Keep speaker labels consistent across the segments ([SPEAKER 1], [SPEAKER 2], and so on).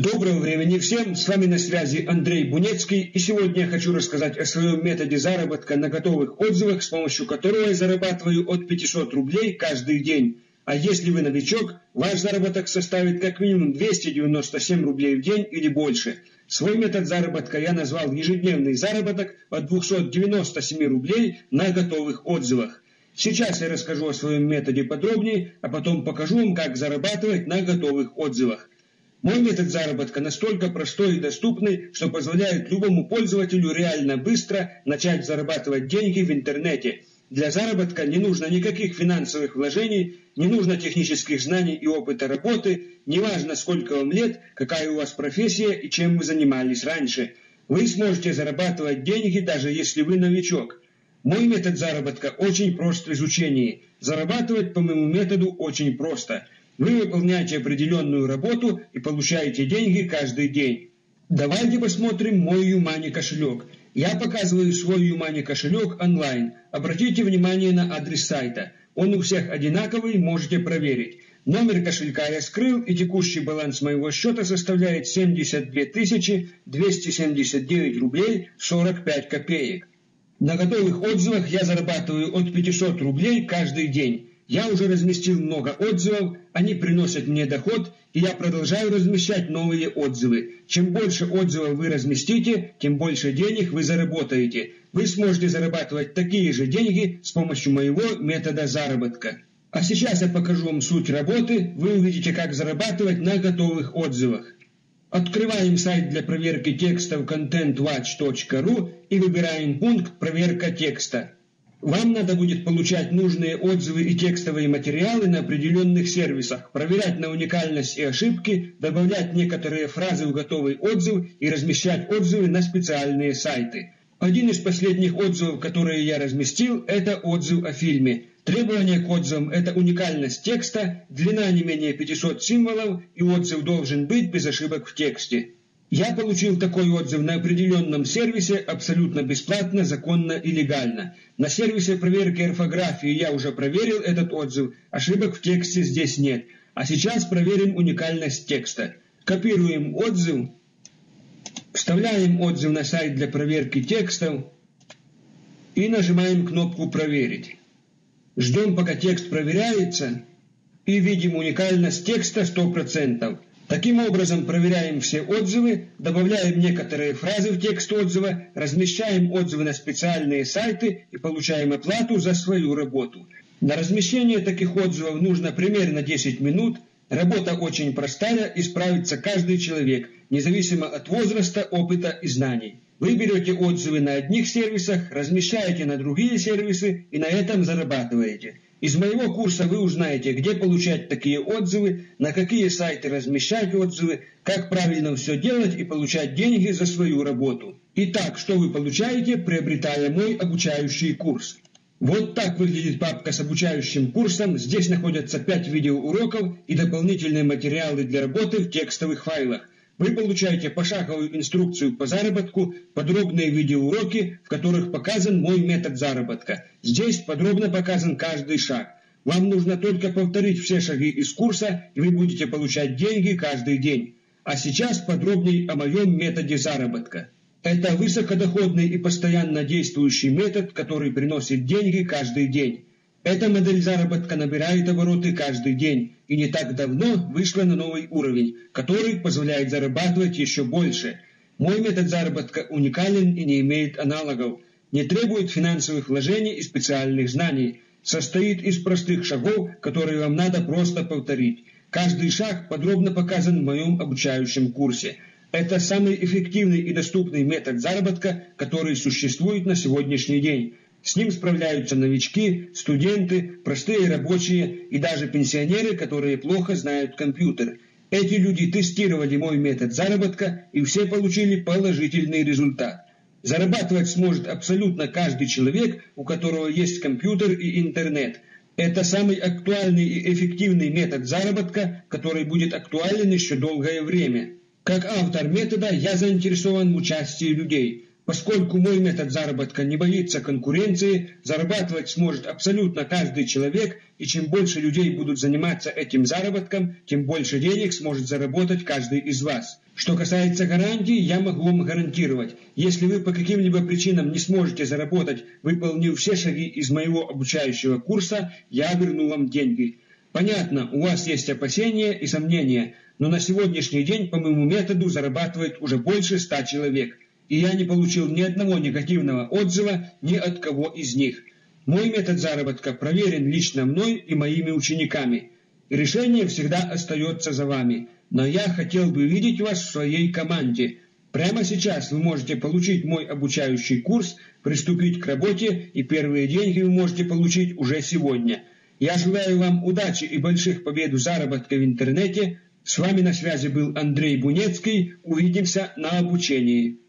[SPEAKER 1] Доброго времени всем! С вами на связи Андрей Бунецкий, и сегодня я хочу рассказать о своем методе заработка на готовых отзывах, с помощью которого я зарабатываю от 500 рублей каждый день. А если вы новичок, ваш заработок составит как минимум 297 рублей в день или больше. Свой метод заработка я назвал ежедневный заработок от 297 рублей на готовых отзывах. Сейчас я расскажу о своем методе подробнее, а потом покажу вам, как зарабатывать на готовых отзывах. Мой метод заработка настолько простой и доступный, что позволяет любому пользователю реально быстро начать зарабатывать деньги в интернете. Для заработка не нужно никаких финансовых вложений, не нужно технических знаний и опыта работы, неважно сколько вам лет, какая у вас профессия и чем вы занимались раньше. Вы сможете зарабатывать деньги, даже если вы новичок – мой метод заработка очень прост в изучении. Зарабатывать по моему методу очень просто. Вы выполняете определенную работу и получаете деньги каждый день. Давайте посмотрим мой Юмани кошелек. Я показываю свой Юмани кошелек онлайн. Обратите внимание на адрес сайта. Он у всех одинаковый, можете проверить. Номер кошелька я скрыл, и текущий баланс моего счета составляет 72 279 рублей 45 копеек. На готовых отзывах я зарабатываю от 500 рублей каждый день. Я уже разместил много отзывов, они приносят мне доход, и я продолжаю размещать новые отзывы. Чем больше отзывов вы разместите, тем больше денег вы заработаете. Вы сможете зарабатывать такие же деньги с помощью моего метода заработка. А сейчас я покажу вам суть работы, вы увидите, как зарабатывать на готовых отзывах. Открываем сайт для проверки текстов contentwatch.ru и выбираем пункт «Проверка текста». Вам надо будет получать нужные отзывы и текстовые материалы на определенных сервисах, проверять на уникальность и ошибки, добавлять некоторые фразы в готовый отзыв и размещать отзывы на специальные сайты. Один из последних отзывов, которые я разместил, это отзыв о фильме – Требование к отзывам – это уникальность текста, длина не менее 500 символов, и отзыв должен быть без ошибок в тексте. Я получил такой отзыв на определенном сервисе абсолютно бесплатно, законно и легально. На сервисе проверки орфографии я уже проверил этот отзыв, ошибок в тексте здесь нет. А сейчас проверим уникальность текста. Копируем отзыв, вставляем отзыв на сайт для проверки текстов и нажимаем кнопку «Проверить». Ждем, пока текст проверяется, и видим уникальность текста 100%. Таким образом, проверяем все отзывы, добавляем некоторые фразы в текст отзыва, размещаем отзывы на специальные сайты и получаем оплату за свою работу. На размещение таких отзывов нужно примерно 10 минут. Работа очень простая и справится каждый человек, независимо от возраста, опыта и знаний. Вы берете отзывы на одних сервисах, размещаете на другие сервисы и на этом зарабатываете. Из моего курса вы узнаете, где получать такие отзывы, на какие сайты размещать отзывы, как правильно все делать и получать деньги за свою работу. Итак, что вы получаете, приобретая мой обучающий курс? Вот так выглядит папка с обучающим курсом. Здесь находятся 5 видеоуроков и дополнительные материалы для работы в текстовых файлах. Вы получаете пошаговую инструкцию по заработку, подробные видеоуроки, в которых показан мой метод заработка. Здесь подробно показан каждый шаг. Вам нужно только повторить все шаги из курса, и вы будете получать деньги каждый день. А сейчас подробнее о моем методе заработка. Это высокодоходный и постоянно действующий метод, который приносит деньги каждый день. Эта модель заработка набирает обороты каждый день и не так давно вышла на новый уровень, который позволяет зарабатывать еще больше. Мой метод заработка уникален и не имеет аналогов, не требует финансовых вложений и специальных знаний, состоит из простых шагов, которые вам надо просто повторить. Каждый шаг подробно показан в моем обучающем курсе. Это самый эффективный и доступный метод заработка, который существует на сегодняшний день. С ним справляются новички, студенты, простые рабочие и даже пенсионеры, которые плохо знают компьютер. Эти люди тестировали мой метод заработка и все получили положительный результат. Зарабатывать сможет абсолютно каждый человек, у которого есть компьютер и интернет. Это самый актуальный и эффективный метод заработка, который будет актуален еще долгое время. Как автор метода я заинтересован в участии людей – Поскольку мой метод заработка не боится конкуренции, зарабатывать сможет абсолютно каждый человек, и чем больше людей будут заниматься этим заработком, тем больше денег сможет заработать каждый из вас. Что касается гарантий, я могу вам гарантировать, если вы по каким-либо причинам не сможете заработать, выполнив все шаги из моего обучающего курса, я верну вам деньги. Понятно, у вас есть опасения и сомнения, но на сегодняшний день по моему методу зарабатывает уже больше ста человек – и я не получил ни одного негативного отзыва ни от кого из них. Мой метод заработка проверен лично мной и моими учениками. Решение всегда остается за вами, но я хотел бы видеть вас в своей команде. Прямо сейчас вы можете получить мой обучающий курс, приступить к работе, и первые деньги вы можете получить уже сегодня. Я желаю вам удачи и больших побед в заработке в интернете. С вами на связи был Андрей Бунецкий. Увидимся на обучении.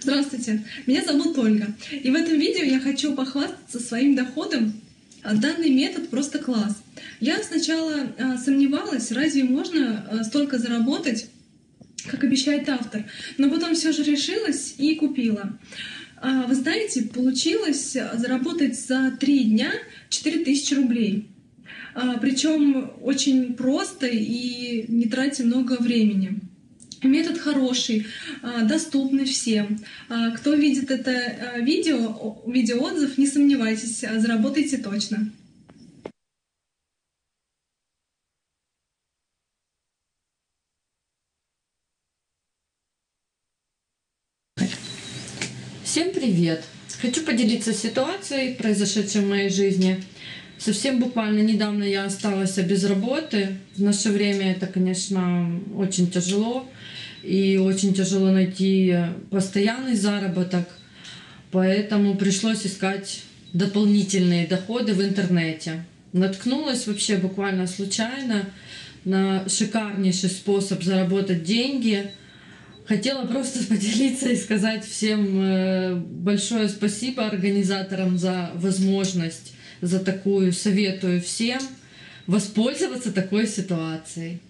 [SPEAKER 2] Здравствуйте, меня зовут Ольга. И в этом видео я хочу похвастаться своим доходом. А данный метод просто класс. Я сначала а, сомневалась, разве можно а, столько заработать, как обещает автор. Но потом все же решилась и купила. Вы знаете, получилось заработать за три дня 4000 рублей. Причем очень просто и не тратя много времени. Метод хороший, а, доступный всем. А, кто видит это а, видео, видеоотзыв, не сомневайтесь, заработайте точно.
[SPEAKER 3] Всем привет! Хочу поделиться ситуацией, произошедшей в моей жизни. Совсем буквально недавно я осталась без работы. В наше время это, конечно, очень тяжело. И очень тяжело найти постоянный заработок. Поэтому пришлось искать дополнительные доходы в интернете. Наткнулась вообще буквально случайно на шикарнейший способ заработать деньги. Хотела просто поделиться и сказать всем э, большое спасибо организаторам за возможность за такую, советую всем воспользоваться такой ситуацией.